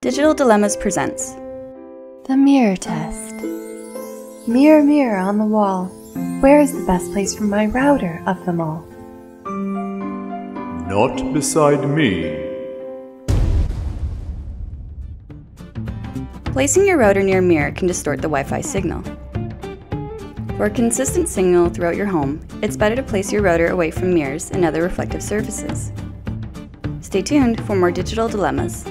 Digital Dilemmas presents The mirror test. Mirror, mirror on the wall, where is the best place for my router of them all? Not beside me. Placing your router near a mirror can distort the Wi Fi signal. For a consistent signal throughout your home, it's better to place your router away from mirrors and other reflective surfaces. Stay tuned for more digital dilemmas.